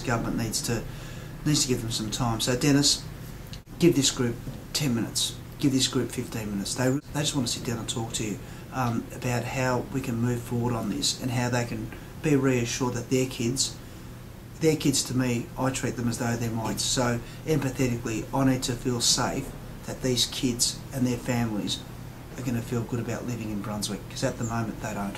government needs to needs to give them some time. So Denis, give this group 10 minutes. Give this group 15 minutes. They, they just want to sit down and talk to you um, about how we can move forward on this and how they can be reassured that their kids, their kids to me, I treat them as though they're mine. So empathetically, I need to feel safe that these kids and their families are going to feel good about living in Brunswick because at the moment they don't.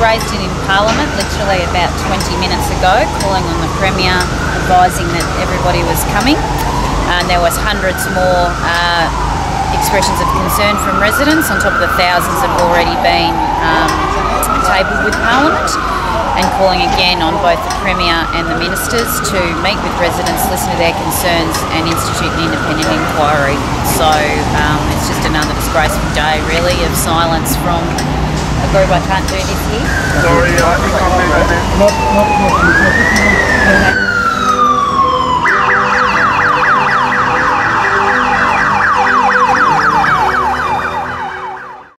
Raised it in Parliament literally about 20 minutes ago, calling on the Premier, advising that everybody was coming. And there was hundreds more uh, expressions of concern from residents on top of the thousands that have already been um, tabled with Parliament. And calling again on both the Premier and the Ministers to meet with residents, listen to their concerns and institute an independent inquiry. So um, it's just another disgraceful day really of silence from a group I can't do this here. Sorry, I think I'm moving. Not, not, not, not, not, not, not,